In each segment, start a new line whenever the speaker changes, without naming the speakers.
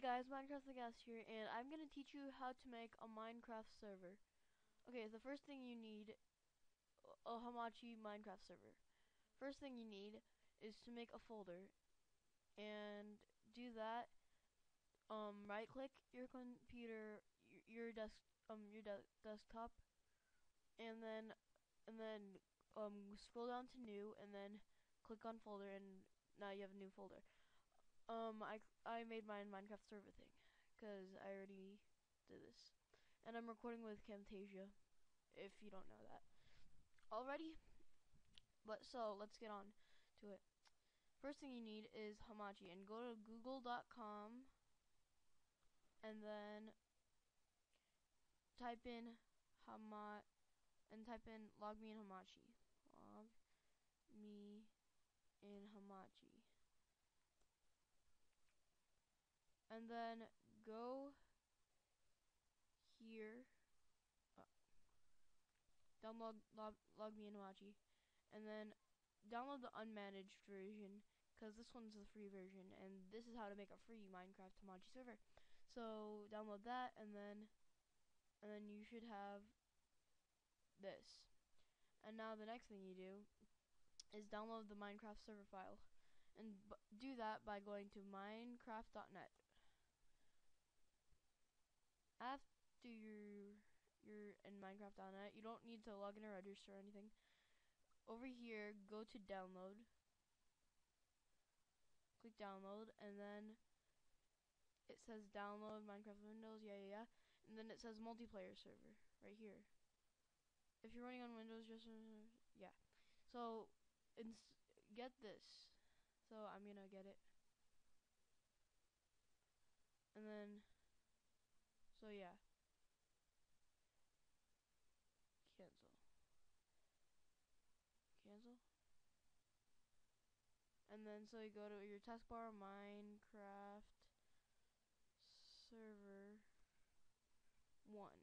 Guys, Minecraft the Gas here, and I'm going to teach you how to make a Minecraft server. Okay, the first thing you need, a Hamachi Minecraft server. First thing you need is to make a folder, and do that, um, right click your computer, your, your desk, um, your de desktop, and then, and then, um, scroll down to new, and then click on folder, and now you have a new folder. Um, I, I made my Minecraft server thing, because I already did this. And I'm recording with Camtasia, if you don't know that already. But, so, let's get on to it. First thing you need is Hamachi, and go to google.com, and then type in Hama, and type in log me in Hamachi. Log me in Hamachi. And then go here. Uh, download log, log me in Hamachi and then download the unmanaged version because this one's the free version and this is how to make a free Minecraft Hamachi server. So download that and then and then you should have this. And now the next thing you do is download the Minecraft server file. And do that by going to minecraft.net after you're you're in Minecraft.net, you don't need to log in or register or anything. Over here, go to download. Click download, and then it says download Minecraft Windows, yeah, yeah, yeah. And then it says multiplayer server right here. If you're running on Windows, just yeah. So, get this. So I'm gonna get it, and then so yeah. Cancel. Cancel. And then so you go to your taskbar, Minecraft server one.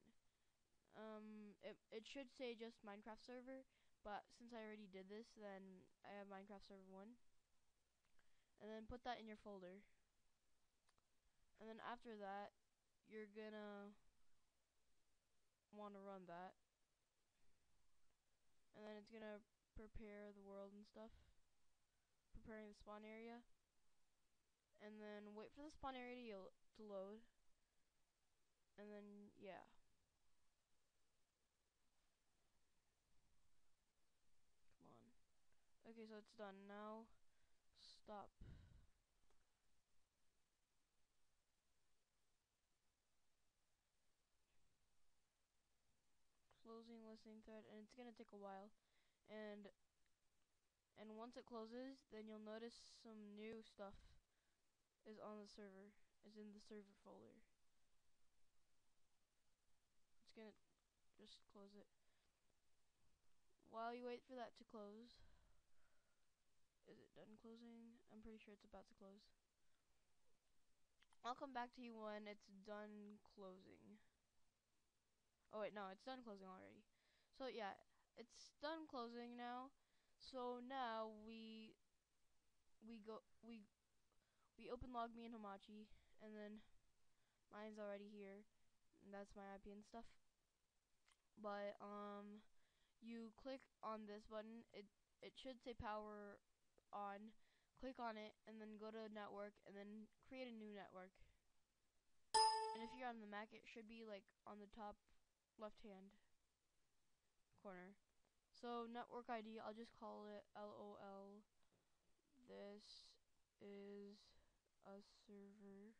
Um, it it should say just Minecraft server, but since I already did this, then I have Minecraft server one. And then put that in your folder. And then after that, you're gonna want to run that. And then it's gonna prepare the world and stuff. Preparing the spawn area. And then wait for the spawn area to, to load. And then, yeah. Come on. Okay, so it's done. Now, stop. closing thread and it's gonna take a while. And and once it closes then you'll notice some new stuff is on the server is in the server folder. It's gonna just close it. While you wait for that to close is it done closing? I'm pretty sure it's about to close. I'll come back to you when it's done closing. Oh wait, no, it's done closing already. So yeah, it's done closing now. So now we we go we we open log me in Hamachi and then mine's already here. And that's my IP and stuff. But um you click on this button, it it should say power on. Click on it and then go to network and then create a new network. And if you're on the Mac, it should be like on the top left hand corner. So network ID, I'll just call it LOL. This is a server.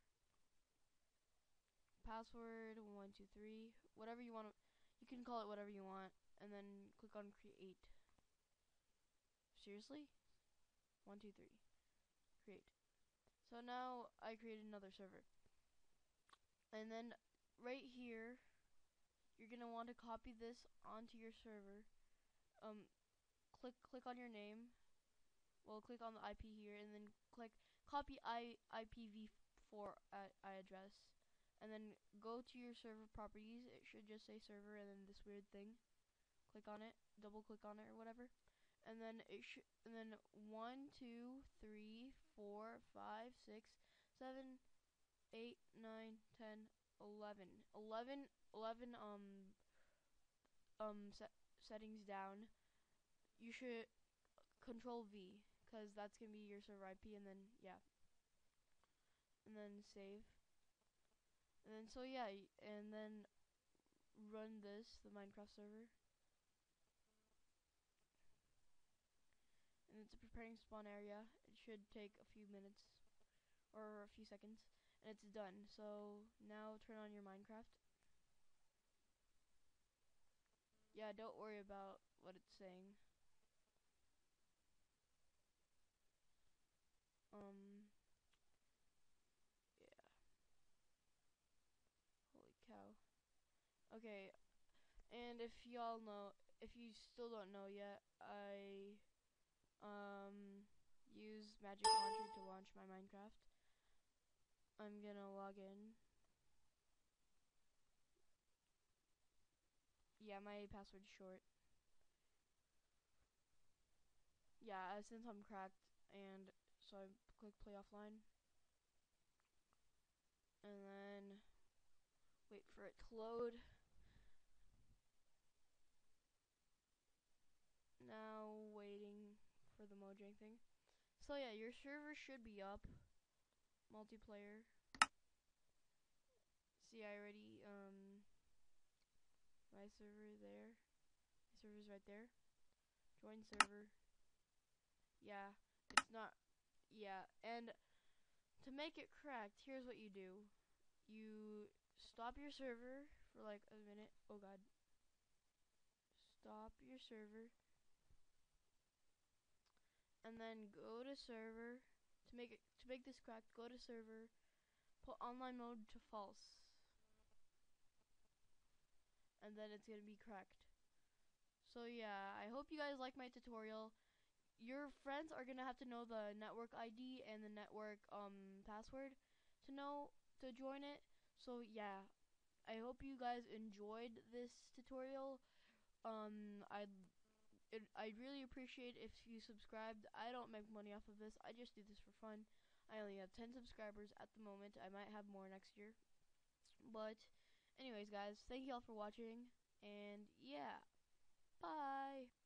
Password one two three. Whatever you want you can call it whatever you want, and then click on create. Seriously? One two three. Create. So now I created another server. And then right here you're gonna want to copy this onto your server. Um, click click on your name. Well, click on the IP here, and then click copy I IPv4 address, and then go to your server properties. It should just say server, and then this weird thing. Click on it, double click on it or whatever, and then it should, and then one, two, three, four, five, six, seven, eight, 9, 10, 11. 11, 11 um um set, settings down. You should control V because that's gonna be your server IP, and then yeah, and then save, and then so yeah, and then run this the Minecraft server. And it's preparing spawn area. It should take a few minutes or a few seconds and it's done. So now turn on your Minecraft. Yeah, don't worry about what it's saying. Um, yeah. Holy cow. Okay, and if y'all know, if you still don't know yet, I um use Magic Launcher to launch my Minecraft. I'm gonna log in. Yeah, my password's short. Yeah, uh, since I'm cracked, and so I click play offline. And then wait for it to load. Now waiting for the Mojang thing. So yeah, your server should be up multiplayer. See, I already, um, my server there. My server's right there. Join server. Yeah, it's not, yeah, and to make it correct, here's what you do. You stop your server for like a minute. Oh god. Stop your server. And then go to server to make it to make this correct, go to server, put online mode to false. And then it's gonna be correct. So yeah, I hope you guys like my tutorial. Your friends are gonna have to know the network ID and the network um password to know to join it. So yeah, I hope you guys enjoyed this tutorial. Um, I'd it, I'd really appreciate if you subscribed. I don't make money off of this. I just do this for fun. I only have 10 subscribers at the moment. I might have more next year. But anyways, guys, thank you all for watching. And yeah, bye.